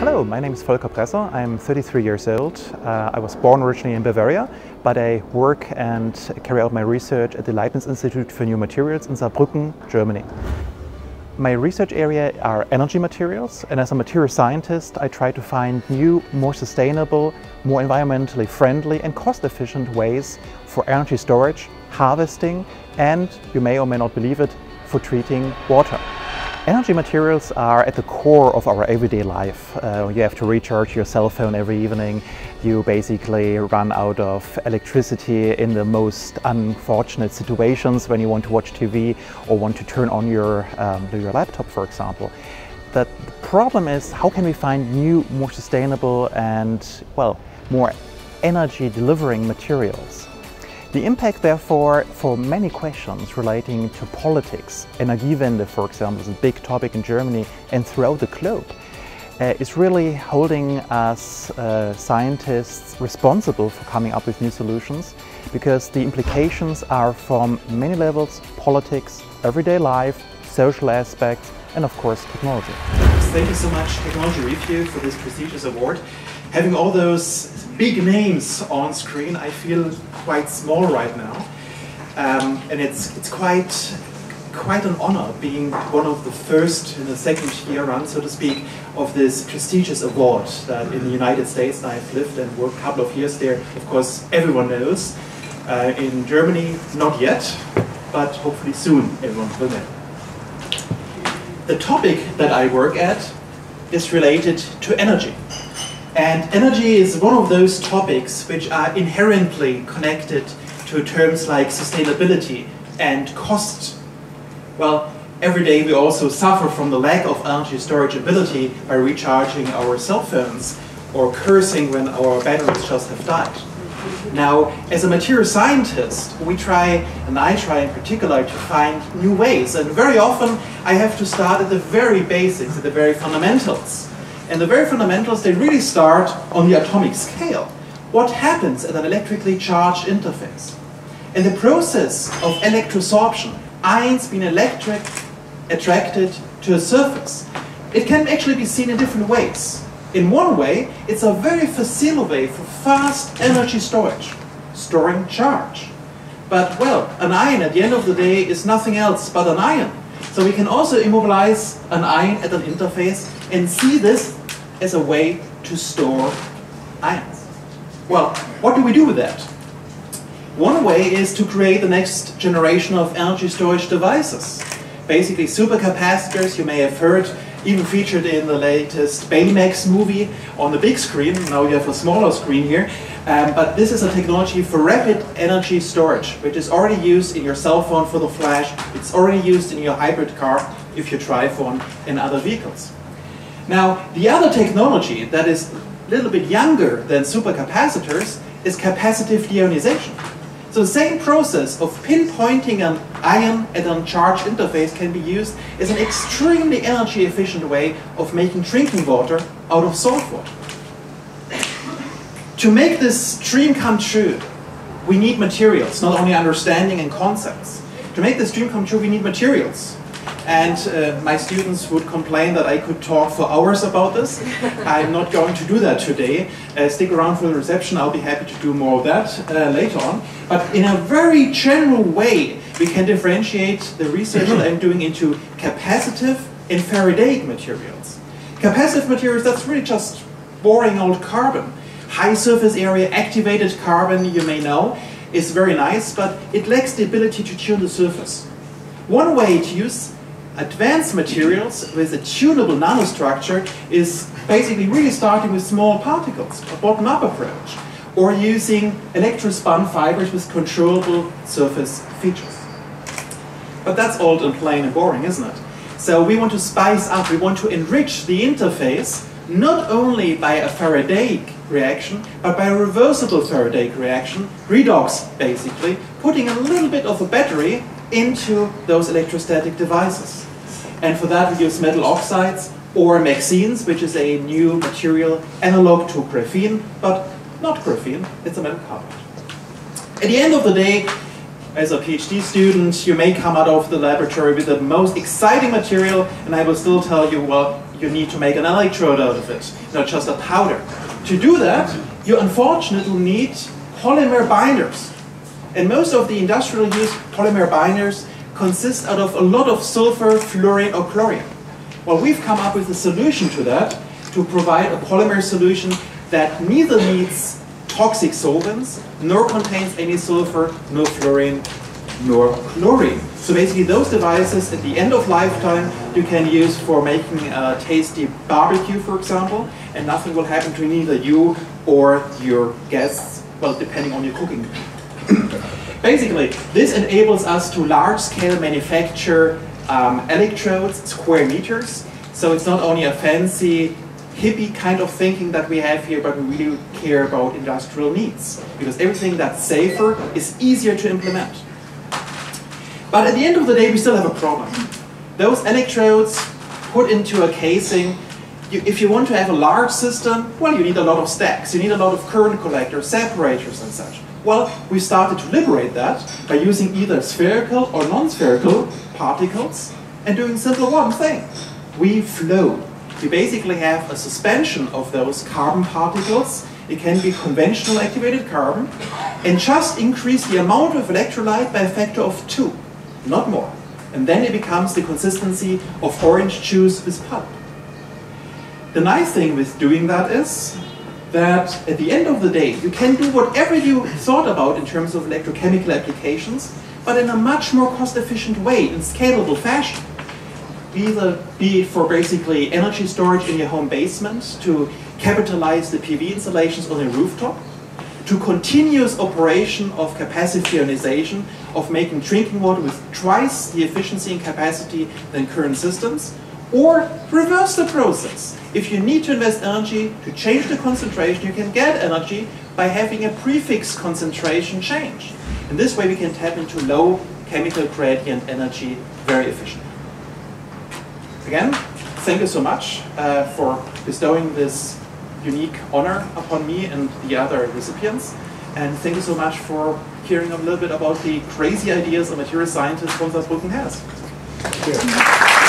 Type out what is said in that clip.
Hello, my name is Volker Presser. I'm 33 years old. Uh, I was born originally in Bavaria, but I work and carry out my research at the Leibniz Institute for New Materials in Saarbrücken, Germany. My research area are energy materials, and as a material scientist, I try to find new, more sustainable, more environmentally friendly and cost-efficient ways for energy storage, harvesting, and, you may or may not believe it, for treating water. Energy materials are at the core of our everyday life. Uh, you have to recharge your cell phone every evening. You basically run out of electricity in the most unfortunate situations when you want to watch TV or want to turn on your, um, your laptop, for example. But the problem is how can we find new, more sustainable and, well, more energy delivering materials? The impact, therefore, for many questions relating to politics, Energiewende, for example, is a big topic in Germany and throughout the globe, uh, is really holding us uh, scientists responsible for coming up with new solutions because the implications are from many levels, politics, everyday life, social aspects, and of course, technology. Thank you so much, Technology Review, for this prestigious award. Having all those big names on screen, I feel quite small right now. Um, and it's, it's quite, quite an honor being one of the first in the second year run, so to speak, of this prestigious award that in the United States I've lived and worked a couple of years there. Of course, everyone knows. Uh, in Germany, not yet, but hopefully soon everyone will know. The topic that I work at is related to energy. And energy is one of those topics which are inherently connected to terms like sustainability and cost. Well, every day we also suffer from the lack of energy storage ability by recharging our cell phones or cursing when our batteries just have died. Now, as a material scientist, we try, and I try in particular, to find new ways. And very often I have to start at the very basics, at the very fundamentals. And the very fundamentals, they really start on the atomic scale. What happens at an electrically charged interface? In the process of electrosorption, ions being electric attracted to a surface, it can actually be seen in different ways. In one way, it's a very facile way for fast energy storage, storing charge. But, well, an ion at the end of the day is nothing else but an ion. So we can also immobilize an ion at an interface and see this as a way to store ions. Well, what do we do with that? One way is to create the next generation of energy storage devices. Basically supercapacitors, you may have heard, even featured in the latest Baymax movie on the big screen. Now you have a smaller screen here. Um, but this is a technology for rapid energy storage, which is already used in your cell phone for the flash. It's already used in your hybrid car if you drive one in other vehicles. Now, the other technology that is a little bit younger than supercapacitors is capacitive deionization. So the same process of pinpointing an ion at an charged interface can be used as an extremely energy efficient way of making drinking water out of salt water. To make this dream come true, we need materials, not only understanding and concepts. To make this dream come true, we need materials. And uh, my students would complain that I could talk for hours about this. I'm not going to do that today. Uh, stick around for the reception, I'll be happy to do more of that uh, later on. But in a very general way, we can differentiate the research that I'm doing into capacitive and Faradaic materials. Capacitive materials, that's really just boring old carbon. High surface area activated carbon, you may know, is very nice, but it lacks the ability to tune the surface. One way to use advanced materials with a tunable nanostructure is basically really starting with small particles, a bottom-up approach, or using electrospun fibers with controllable surface features. But that's old and plain and boring, isn't it? So we want to spice up, we want to enrich the interface not only by a Faradaic reaction, but by a reversible Faradaic reaction, redox basically, putting a little bit of a battery into those electrostatic devices. And for that we use metal oxides or MXenes, which is a new material analog to graphene, but not graphene, it's a metal carbide. At the end of the day, as a PhD student, you may come out of the laboratory with the most exciting material, and I will still tell you, well, you need to make an electrode out of it, not just a powder. To do that, you unfortunately need polymer binders. And most of the industrial use polymer binders consist out of a lot of sulfur, fluorine, or chlorine. Well, we've come up with a solution to that to provide a polymer solution that neither needs toxic solvents, nor contains any sulfur, no fluorine, nor chlorine. So basically those devices at the end of lifetime you can use for making a tasty barbecue, for example, and nothing will happen to neither you or your guests, well, depending on your cooking. Basically, this enables us to large-scale manufacture um, electrodes, square meters, so it's not only a fancy hippie kind of thinking that we have here, but we really care about industrial needs. Because everything that's safer is easier to implement. But at the end of the day, we still have a problem. Those electrodes put into a casing, you, if you want to have a large system, well, you need a lot of stacks. You need a lot of current collectors, separators, and such. Well, we started to liberate that by using either spherical or non-spherical particles and doing simple one thing. We flow. We basically have a suspension of those carbon particles. It can be conventional activated carbon and just increase the amount of electrolyte by a factor of two not more. And then it becomes the consistency of orange juice with pulp. The nice thing with doing that is that at the end of the day, you can do whatever you thought about in terms of electrochemical applications, but in a much more cost-efficient way, in scalable fashion. Either be it for basically energy storage in your home basement, to capitalize the PV installations on a rooftop, to continuous operation of capacitive deionization, of making drinking water with twice the efficiency and capacity than current systems, or reverse the process. If you need to invest energy to change the concentration, you can get energy by having a prefix concentration change. In this way, we can tap into low chemical gradient energy very efficiently. Again, thank you so much uh, for bestowing this unique honor upon me and the other recipients. And thank you so much for hearing a little bit about the crazy ideas a material scientist from Saarbrücken has.